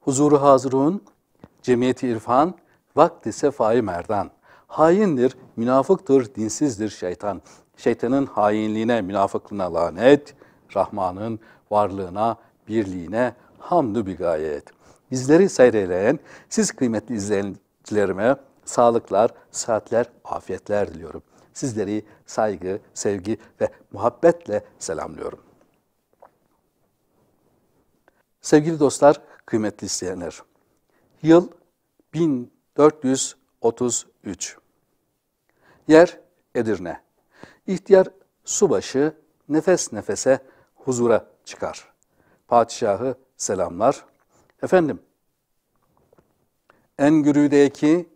Huzuru hazırun, cemiyeti irfan, vakti sefai merdan. Haindir, münafıktır, dinsizdir şeytan. Şeytanın hainliğine, münafıklığına lanet, Rahman'ın varlığına, birliğine hamdü bir gayet. Bizleri seyreleyen, siz kıymetli izleyicilerime sağlıklar, saatler, afiyetler diliyorum. Sizleri saygı, sevgi ve muhabbetle selamlıyorum. Sevgili dostlar, kıymetli isteyenler, yıl 1433. Yer Edirne. İhtiyar subaşı nefes nefese huzura çıkar. Padişahı selamlar. Efendim, en gürüdeki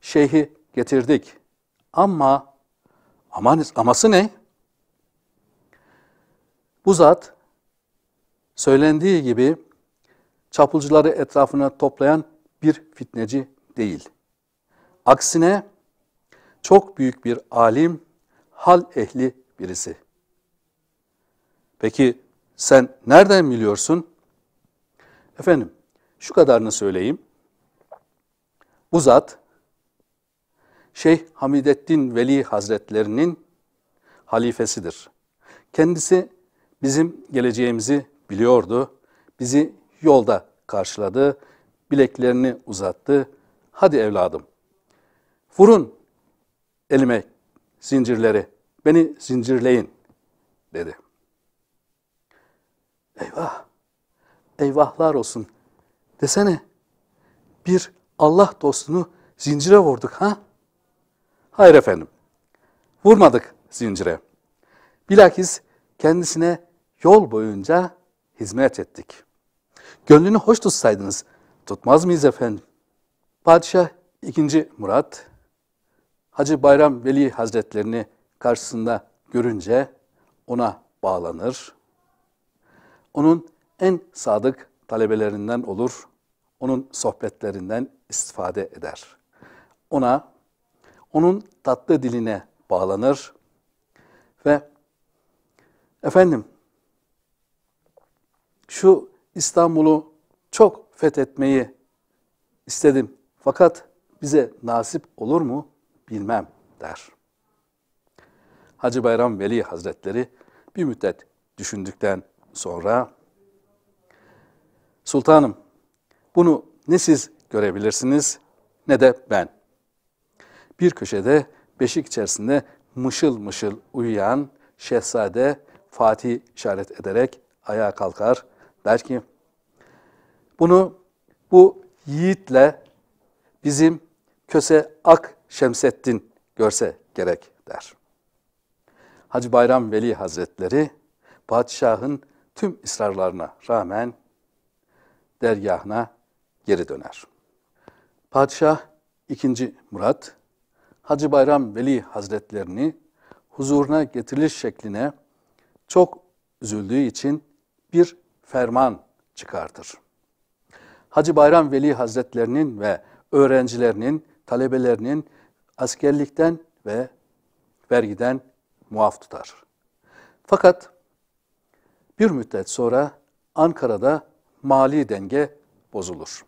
şeyhi getirdik. Ama aman, aması ne? Bu zat söylendiği gibi çapulcuları etrafına toplayan bir fitneci değil. Aksine çok büyük bir alim, hal ehli birisi. Peki sen nereden biliyorsun? Efendim, şu kadarını söyleyeyim. Bu zat, Şeyh Hamidettin Veli Hazretlerinin halifesidir. Kendisi bizim geleceğimizi biliyordu. Bizi yolda karşıladı, bileklerini uzattı. Hadi evladım, vurun elime zincirleri, beni zincirleyin dedi. Eyvah, eyvahlar olsun desene bir Allah dostunu zincire vurduk ha? Hayır efendim, vurmadık zincire. Bilakis kendisine yol boyunca hizmet ettik. Gönlünü hoş tutsaydınız tutmaz mıyız efendim? Padişah 2. Murat, Hacı Bayram Veli Hazretlerini karşısında görünce ona bağlanır. Onun en sadık talebelerinden olur. Onun sohbetlerinden istifade eder. Ona, onun tatlı diline bağlanır ve efendim şu İstanbul'u çok fethetmeyi istedim fakat bize nasip olur mu bilmem der. Hacı Bayram Veli Hazretleri bir müddet düşündükten sonra Sultanım bunu ne siz görebilirsiniz ne de ben. Bir köşede beşik içerisinde mışıl mışıl uyuyan şehzade Fatih işaret ederek ayağa kalkar. Der ki, bunu bu yiğitle bizim Köse Ak Şemseddin görse gerek der. Hacı Bayram Veli Hazretleri padişahın tüm ısrarlarına rağmen dergahına geri döner. Padişah 2. Murat, Hacı Bayram Veli Hazretlerini huzuruna getiriliş şekline çok üzüldüğü için bir ferman çıkartır. Hacı Bayram Veli Hazretlerinin ve öğrencilerinin, talebelerinin askerlikten ve vergiden muaf tutar. Fakat bir müddet sonra Ankara'da mali denge bozulur.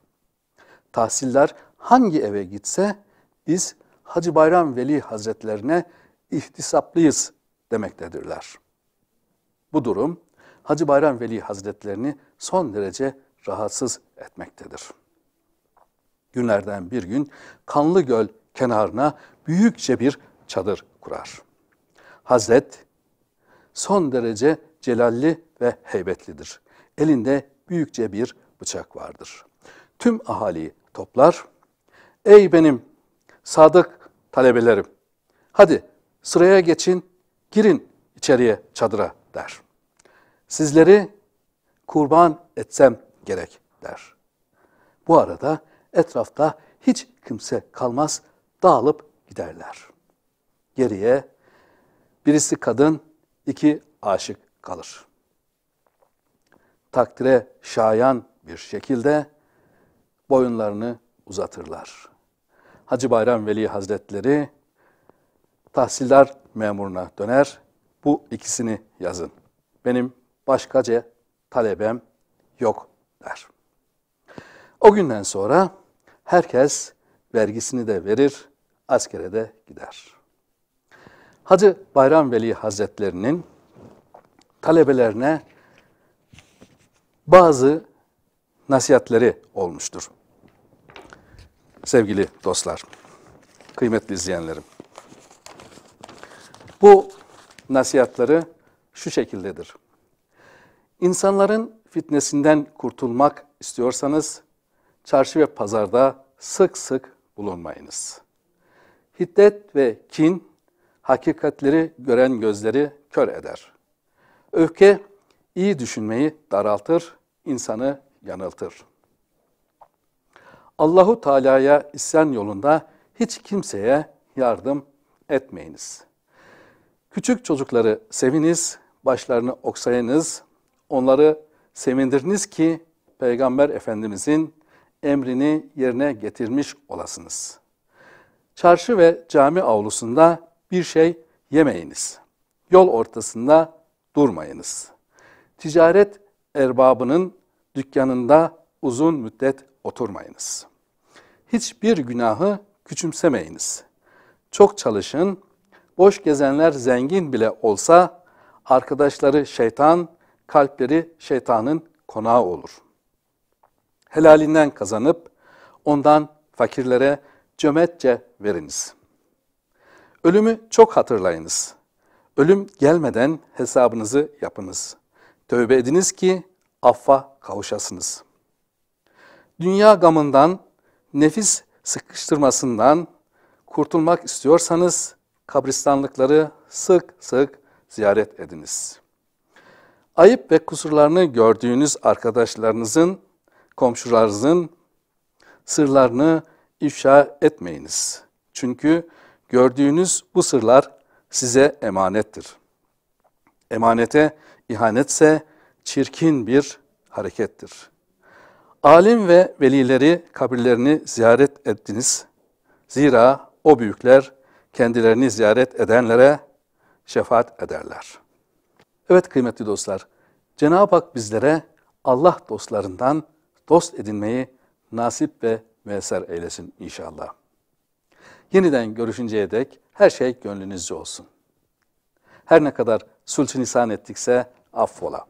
Tahsiller hangi eve gitse biz Hacı Bayram Veli Hazretlerine ihtisaplıyız demektedirler. Bu durum Hacı Bayram Veli Hazretlerini son derece rahatsız etmektedir. Günlerden bir gün Kanlı Göl kenarına büyükçe bir çadır kurar. Hazret son derece celalli ve heybetlidir. Elinde büyükçe bir bıçak vardır. Tüm ahaliyi toplar. Ey benim sadık talebelerim, hadi sıraya geçin, girin içeriye çadıra der. Sizleri kurban etsem gerek der. Bu arada etrafta hiç kimse kalmaz, dağılıp giderler. Geriye birisi kadın, iki aşık kalır takdire şayan bir şekilde boyunlarını uzatırlar. Hacı Bayram Veli Hazretleri tahsildar memuruna döner. Bu ikisini yazın. Benim başkaca talebem yok der. O günden sonra herkes vergisini de verir, askere de gider. Hacı Bayram Veli Hazretlerinin talebelerine bazı nasihatleri olmuştur. Sevgili dostlar, kıymetli izleyenlerim. Bu nasihatları şu şekildedir. İnsanların fitnesinden kurtulmak istiyorsanız çarşı ve pazarda sık sık bulunmayınız. Hiddet ve kin hakikatleri gören gözleri kör eder. Öfke iyi düşünmeyi daraltır, insanı yanıltır. Allahu Teala'ya isyan yolunda hiç kimseye yardım etmeyiniz. Küçük çocukları seviniz, başlarını oksayınız, onları sevindiriniz ki Peygamber Efendimizin emrini yerine getirmiş olasınız. Çarşı ve cami avlusunda bir şey yemeyiniz. Yol ortasında durmayınız. Ticaret erbabının dükkanında uzun müddet oturmayınız. Hiçbir günahı küçümsemeyiniz. Çok çalışın, boş gezenler zengin bile olsa arkadaşları şeytan, kalpleri şeytanın konağı olur. Helalinden kazanıp ondan fakirlere cömertçe veriniz. Ölümü çok hatırlayınız. Ölüm gelmeden hesabınızı yapınız. Tövbe ediniz ki affa kavuşasınız. Dünya gamından, nefis sıkıştırmasından kurtulmak istiyorsanız kabristanlıkları sık sık ziyaret ediniz. Ayıp ve kusurlarını gördüğünüz arkadaşlarınızın, komşularınızın sırlarını ifşa etmeyiniz. Çünkü gördüğünüz bu sırlar size emanettir. Emanete ihanetse çirkin bir harekettir. Alim ve velileri kabirlerini ziyaret ettiniz. Zira o büyükler kendilerini ziyaret edenlere şefaat ederler. Evet kıymetli dostlar, Cenab-ı Hak bizlere Allah dostlarından dost edinmeyi nasip ve müesser eylesin inşallah. Yeniden görüşünceye dek her şey gönlünüzce olsun. Her ne kadar sulçü nisan ettikse affola.